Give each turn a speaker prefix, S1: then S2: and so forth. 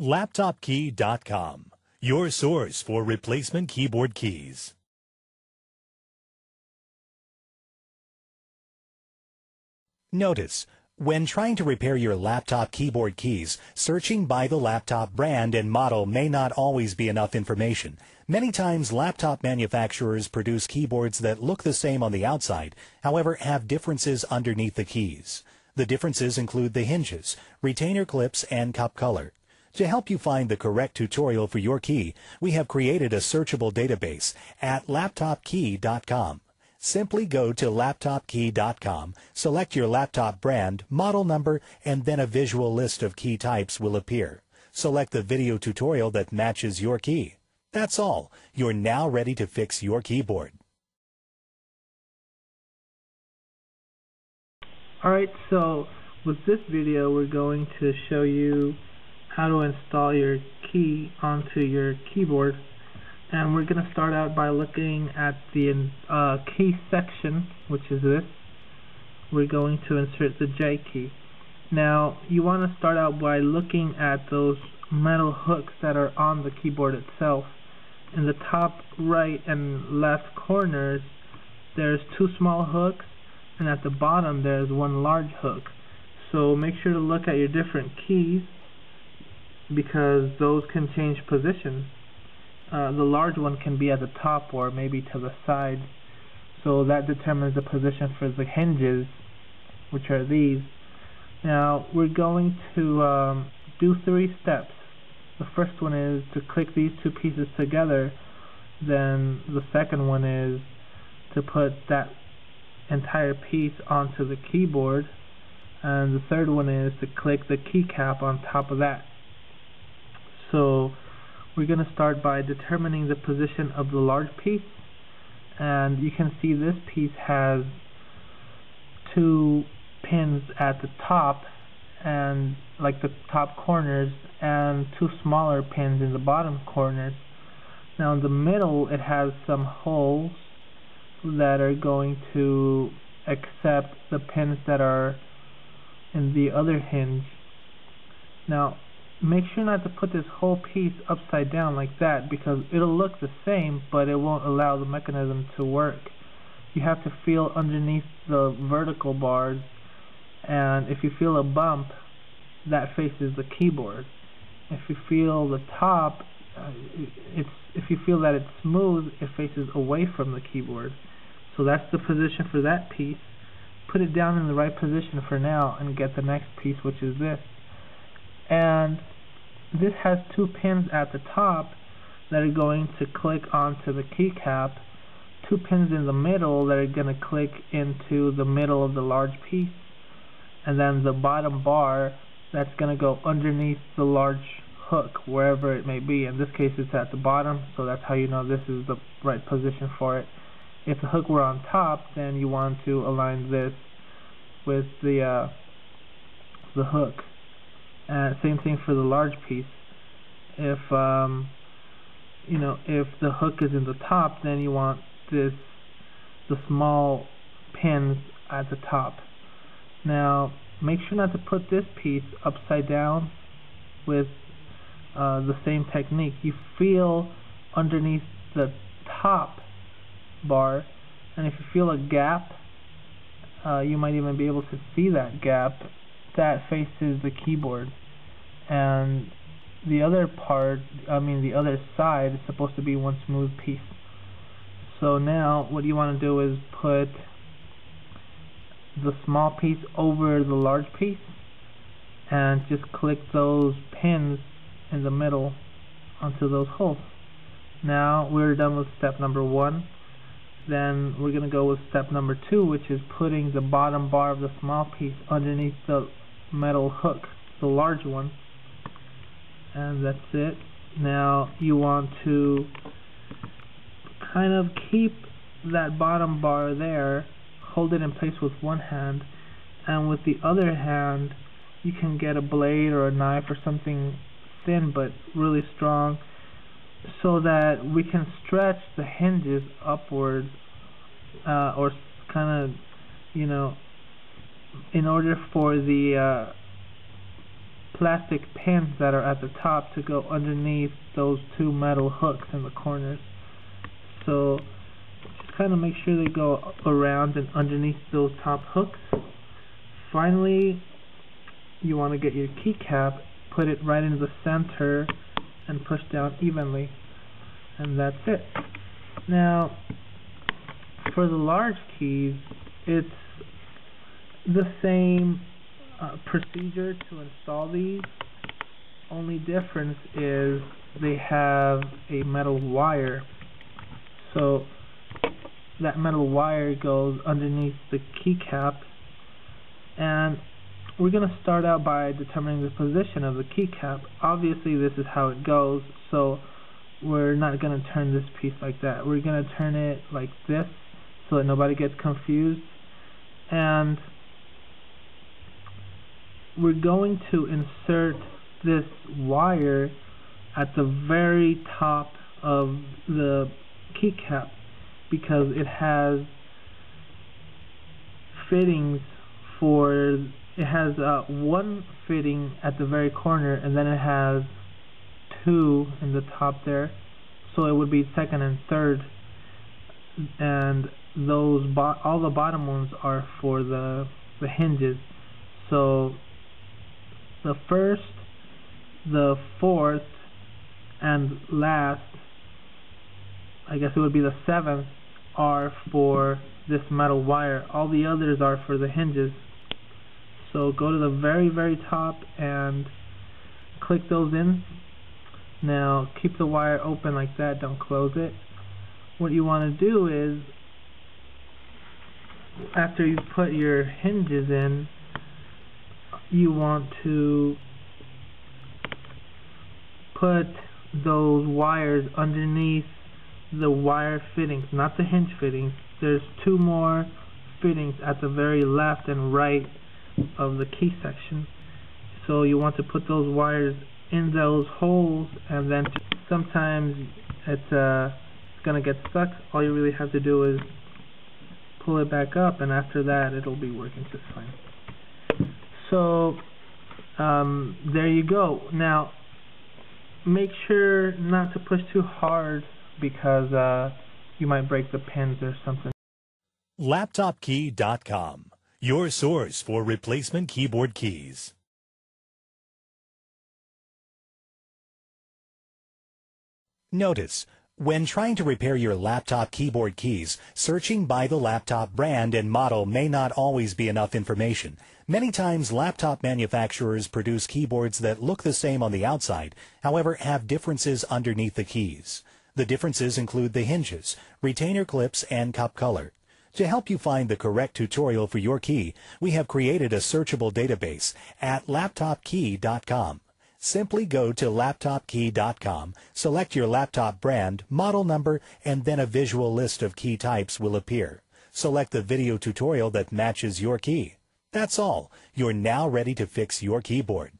S1: LaptopKey.com, your source for replacement keyboard keys. Notice, when trying to repair your laptop keyboard keys, searching by the laptop brand and model may not always be enough information. Many times laptop manufacturers produce keyboards that look the same on the outside, however have differences underneath the keys. The differences include the hinges, retainer clips, and cup color. To help you find the correct tutorial for your key, we have created a searchable database at laptopkey.com. Simply go to laptopkey.com, select your laptop brand, model number, and then a visual list of key types will appear. Select the video tutorial that matches your key. That's all. You're now ready to fix your keyboard.
S2: Alright, so with this video we're going to show you how to install your key onto your keyboard. And we're going to start out by looking at the uh, key section which is this. We're going to insert the J key. Now you want to start out by looking at those metal hooks that are on the keyboard itself. In the top right and left corners there's two small hooks and at the bottom there's one large hook. So make sure to look at your different keys because those can change position uh, the large one can be at the top or maybe to the side. So that determines the position for the hinges which are these. Now we're going to um, do three steps. The first one is to click these two pieces together. Then the second one is to put that entire piece onto the keyboard. And the third one is to click the keycap on top of that so we're going to start by determining the position of the large piece. And you can see this piece has two pins at the top and like the top corners and two smaller pins in the bottom corners. Now in the middle it has some holes that are going to accept the pins that are in the other hinge. Now make sure not to put this whole piece upside down like that because it'll look the same but it won't allow the mechanism to work. You have to feel underneath the vertical bars and if you feel a bump that faces the keyboard. If you feel the top uh, it's if you feel that it's smooth it faces away from the keyboard. So that's the position for that piece. Put it down in the right position for now and get the next piece which is this and this has two pins at the top that are going to click onto the keycap. Two pins in the middle that are going to click into the middle of the large piece. And then the bottom bar that's going to go underneath the large hook wherever it may be. In this case it's at the bottom so that's how you know this is the right position for it. If the hook were on top then you want to align this with the uh, the hook uh, same thing for the large piece. If um, you know if the hook is in the top, then you want this the small pins at the top. Now make sure not to put this piece upside down with uh, the same technique. You feel underneath the top bar and if you feel a gap uh, you might even be able to see that gap that faces the keyboard and the other part, I mean the other side is supposed to be one smooth piece. So now what you want to do is put the small piece over the large piece and just click those pins in the middle onto those holes. Now we're done with step number one. Then we're going to go with step number two, which is putting the bottom bar of the small piece underneath the metal hook, the large one and that's it. Now you want to kind of keep that bottom bar there hold it in place with one hand and with the other hand you can get a blade or a knife or something thin but really strong so that we can stretch the hinges upward uh, or kind of you know in order for the uh, plastic pins that are at the top to go underneath those two metal hooks in the corners. So just kind of make sure they go around and underneath those top hooks. Finally, you want to get your keycap, put it right in the center and push down evenly. And that's it. Now, for the large keys, it's the same uh, procedure to install these. Only difference is they have a metal wire. So that metal wire goes underneath the keycap and we're going to start out by determining the position of the keycap. Obviously this is how it goes so we're not going to turn this piece like that. We're going to turn it like this so that nobody gets confused and we're going to insert this wire at the very top of the keycap because it has fittings for it has uh, one fitting at the very corner and then it has two in the top there. So it would be second and third. And those all the bottom ones are for the the hinges. So the first the fourth and last I guess it would be the seventh are for this metal wire. All the others are for the hinges. So go to the very very top and click those in. Now keep the wire open like that. Don't close it. What you want to do is after you put your hinges in you want to put those wires underneath the wire fittings, not the hinge fittings. There's two more fittings at the very left and right of the key section. So you want to put those wires in those holes and then sometimes it's uh, going to get stuck. All you really have to do is pull it back up and after that it'll be working just fine. So um, there you go. Now make sure not to push too hard because uh, you might break the pins or something.
S1: LaptopKey.com, your source for replacement keyboard keys. Notice, when trying to repair your laptop keyboard keys, searching by the laptop brand and model may not always be enough information. Many times laptop manufacturers produce keyboards that look the same on the outside, however have differences underneath the keys. The differences include the hinges, retainer clips, and cup color. To help you find the correct tutorial for your key, we have created a searchable database at laptopkey.com. Simply go to laptopkey.com, select your laptop brand, model number, and then a visual list of key types will appear. Select the video tutorial that matches your key. That's all. You're now ready to fix your keyboard.